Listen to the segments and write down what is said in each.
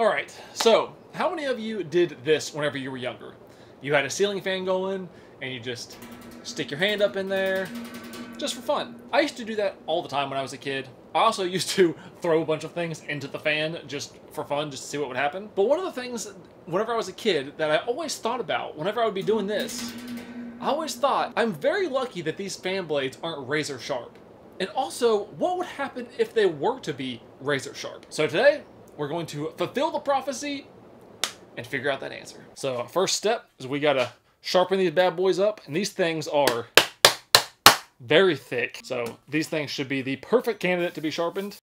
All right, so how many of you did this whenever you were younger? You had a ceiling fan going, and you just stick your hand up in there, just for fun. I used to do that all the time when I was a kid. I also used to throw a bunch of things into the fan just for fun, just to see what would happen. But one of the things, whenever I was a kid, that I always thought about whenever I would be doing this, I always thought, I'm very lucky that these fan blades aren't razor sharp. And also, what would happen if they were to be razor sharp? So today, we're going to fulfill the prophecy and figure out that answer. So first step is we gotta sharpen these bad boys up, and these things are very thick. So these things should be the perfect candidate to be sharpened.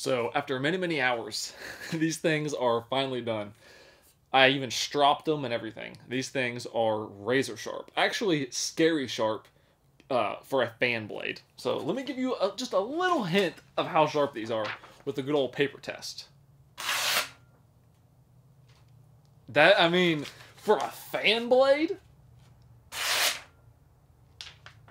So after many, many hours, these things are finally done. I even stropped them and everything. These things are razor sharp. Actually, scary sharp uh, for a fan blade. So let me give you a, just a little hint of how sharp these are with a good old paper test. That, I mean, for a fan blade?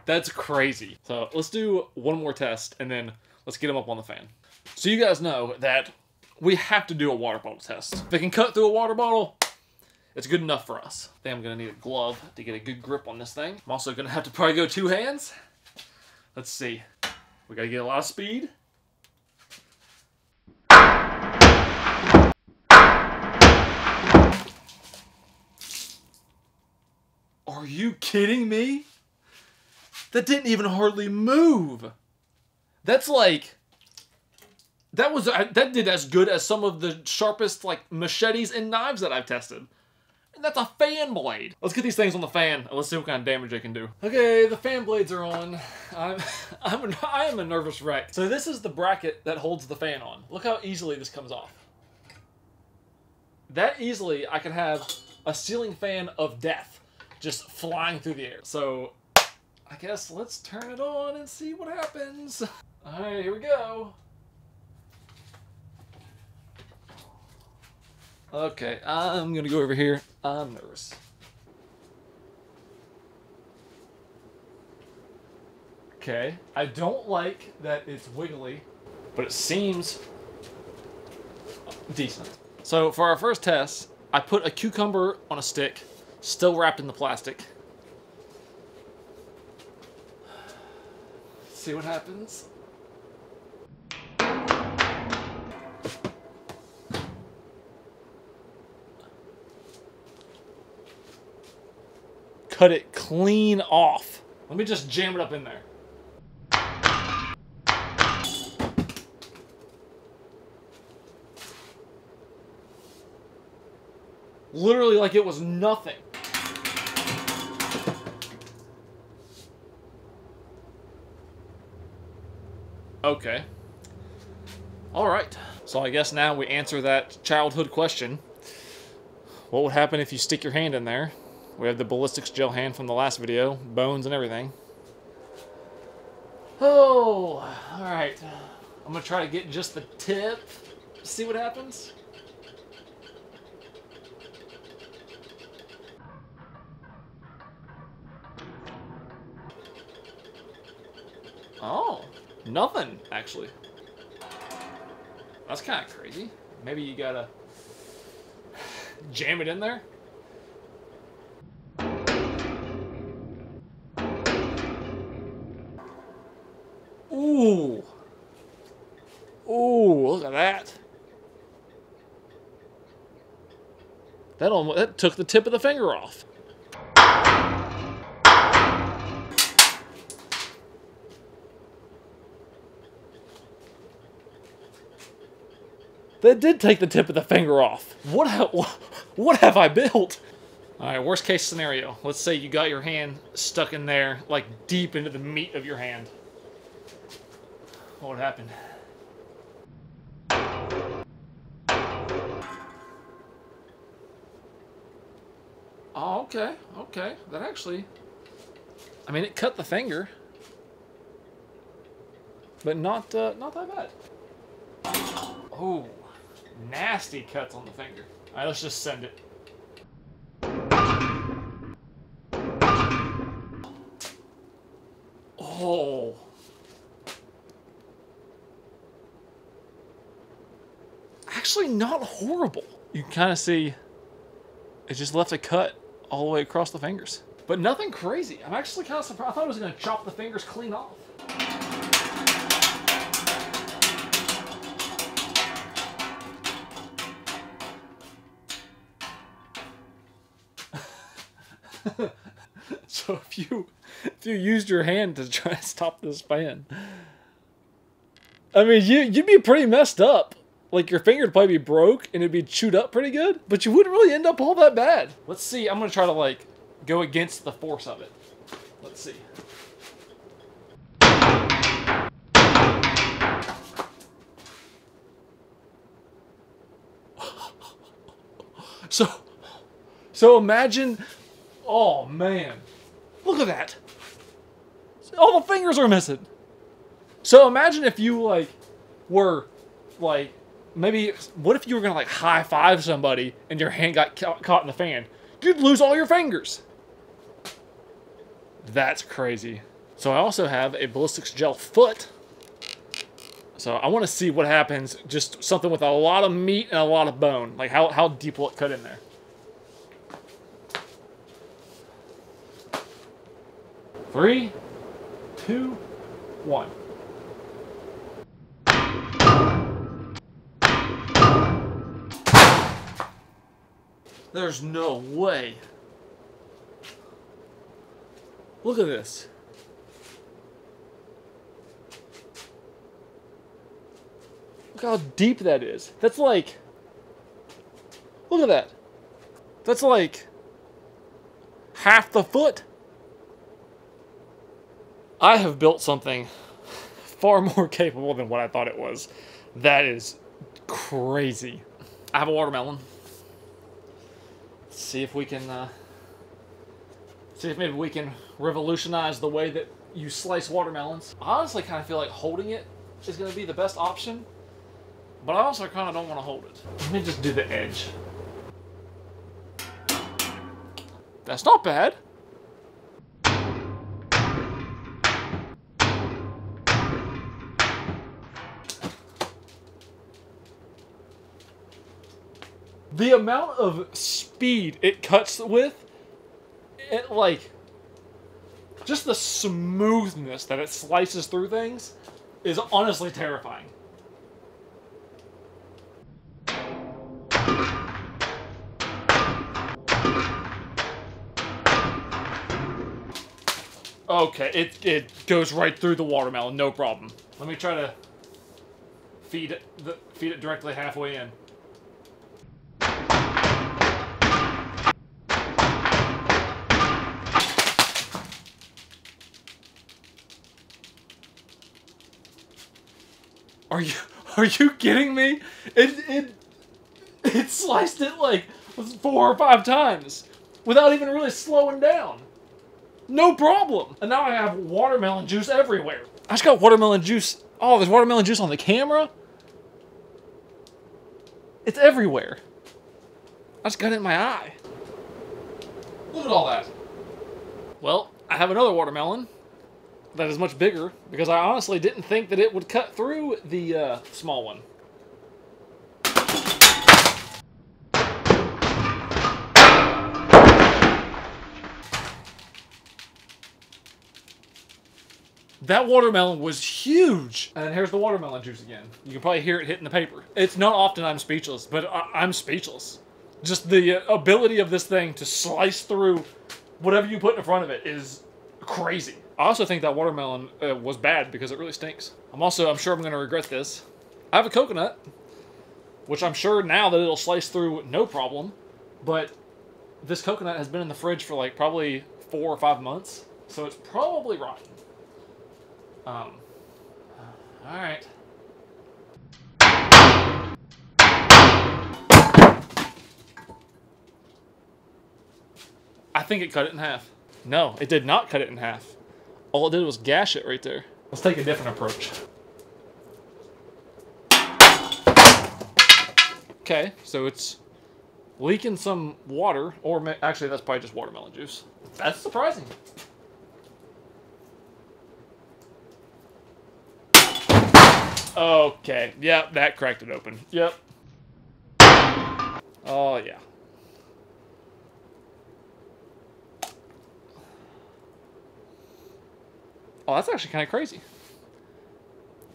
That's crazy. So let's do one more test and then let's get them up on the fan. So you guys know that we have to do a water bottle test. If it can cut through a water bottle, it's good enough for us. I think I'm gonna need a glove to get a good grip on this thing. I'm also gonna have to probably go two hands. Let's see. We gotta get a lot of speed. Are you kidding me? That didn't even hardly move. That's like that was uh, that did as good as some of the sharpest like machetes and knives that I've tested. And that's a fan blade. Let's get these things on the fan and let's see what kind of damage they can do. Okay, the fan blades are on. I'm I'm I am a nervous wreck. So this is the bracket that holds the fan on. Look how easily this comes off. That easily I could have a ceiling fan of death just flying through the air. So I guess let's turn it on and see what happens. All right, here we go. Okay, I'm gonna go over here. I'm nervous. Okay, I don't like that it's wiggly, but it seems decent. So for our first test, I put a cucumber on a stick, still wrapped in the plastic. See what happens. Cut it clean off. Let me just jam it up in there. Literally like it was nothing. Okay. All right. So I guess now we answer that childhood question. What would happen if you stick your hand in there? We have the ballistics gel hand from the last video, bones and everything. Oh, all right. I'm gonna try to get just the tip, see what happens. Oh, nothing, actually. That's kind of crazy. Maybe you gotta jam it in there? Ooh. Ooh, look at that. That almost that took the tip of the finger off. That did take the tip of the finger off. What what have I built? All right, worst case scenario. Let's say you got your hand stuck in there, like deep into the meat of your hand what happened. Oh, okay, okay. That actually. I mean, it cut the finger, but not uh, not that bad. Oh, nasty cuts on the finger. All right, let's just send it. Oh. Actually, not horrible. You can kind of see it just left a cut all the way across the fingers. But nothing crazy. I'm actually kind of surprised. I thought it was going to chop the fingers clean off. so if you if you used your hand to try to stop this fan, I mean you you'd be pretty messed up. Like your finger would probably be broke and it'd be chewed up pretty good, but you wouldn't really end up all that bad. Let's see. I'm gonna try to like go against the force of it. Let's see. So, so imagine, oh man, look at that. All the fingers are missing. So imagine if you like were like maybe what if you were gonna like high five somebody and your hand got ca- caught in the fan? You'd lose all your fingers. That's crazy. So I also have a ballistics gel foot. So I want to see what happens. Just something with a lot of meat and a lot of bone. Like how, how deep will it cut in there? Three, two, one. There's no way. Look at this. Look how deep that is. That's like. Look at that. That's like half the foot. I have built something far more capable than what I thought it was. That is crazy. I have a watermelon. See if we can uh, see if maybe we can revolutionize the way that you slice watermelons. I honestly kind of feel like holding it is going to be the best option, but I also kind of don't want to hold it. Let me just do the edge. That's not bad. The amount of speed it cuts with, it like just the smoothness that it slices through things is honestly terrifying. Okay, it, it goes right through the watermelon, no problem. Let me try to feed it the, feed it directly halfway in. Are you are you kidding me? It it it sliced it like four or five times without even really slowing down. No problem. And now I have watermelon juice everywhere. I just got watermelon juice. Oh, there's watermelon juice on the camera. It's everywhere. I just got it in my eye. Look at all that. Well, I have another watermelon that is much bigger because I honestly didn't think that it would cut through the uh, small one. That watermelon was huge. And here's the watermelon juice again. You can probably hear it hitting the paper. It's not often I'm speechless, but I- am speechless. Just the ability of this thing to slice through whatever you put in front of it is crazy. I also think that watermelon uh, was bad because it really stinks. I'm also, I'm sure I'm going to regret this. I have a coconut, which I'm sure now that it'll slice through no problem, but this coconut has been in the fridge for like probably four or five months, so it's probably rotten. Um, all right. I think it cut it in half. No, it did not cut it in half. All it did was gash it right there. Let's take a different approach. Okay, so it's leaking some water, or actually, that's probably just watermelon juice. That's surprising. Okay, yep, that cracked it open. Yep. Oh, yeah. Oh, that's actually kind of crazy.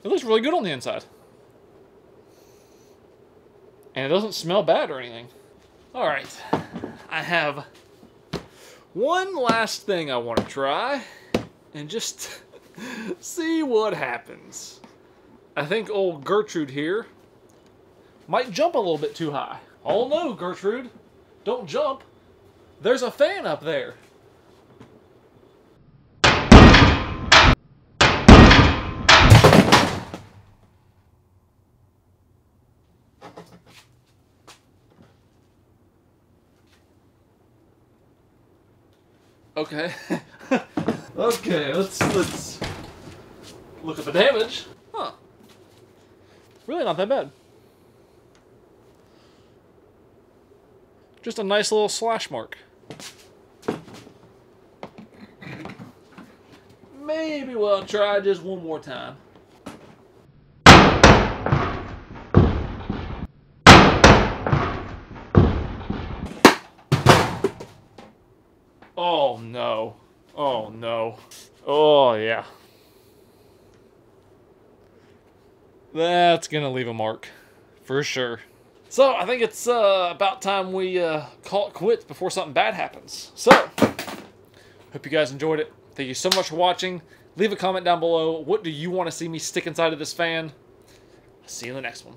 It looks really good on the inside. And it doesn't smell bad or anything. All right. I have one last thing I want to try and just see what happens. I think old Gertrude here might jump a little bit too high. Oh no, Gertrude. Don't jump. There's a fan up there. Okay. okay, let's let's look at the damage. Huh. Really not that bad. Just a nice little slash mark. Maybe we'll try just one more time. Oh no. Oh no. Oh yeah. That's gonna leave a mark. For sure. So I think it's uh, about time we uh, call it quits before something bad happens. So, hope you guys enjoyed it. Thank you so much for watching. Leave a comment down below. What do you want to see me stick inside of this fan? I'll See you in the next one.